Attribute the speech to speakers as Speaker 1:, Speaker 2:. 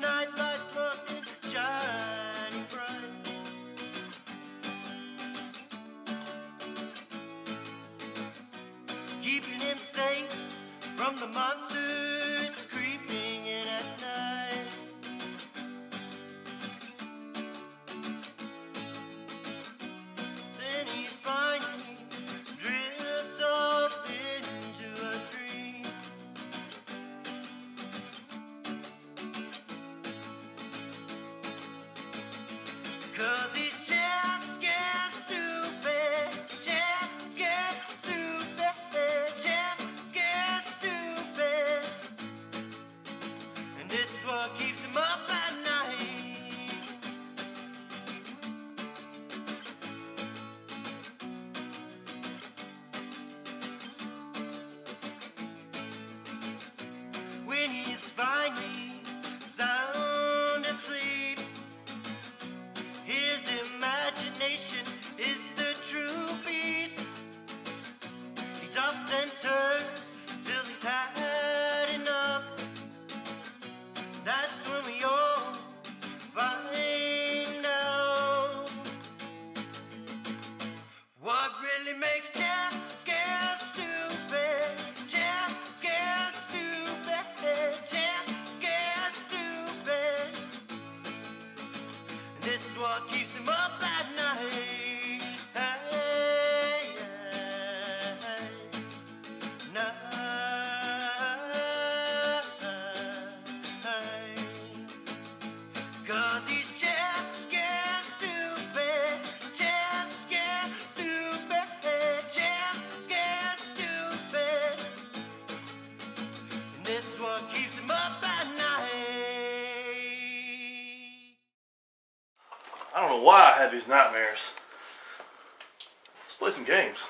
Speaker 1: nightlight club bright. Keeping him safe from the monsters. what keeps him up
Speaker 2: I don't know why I have these nightmares. Let's play some games.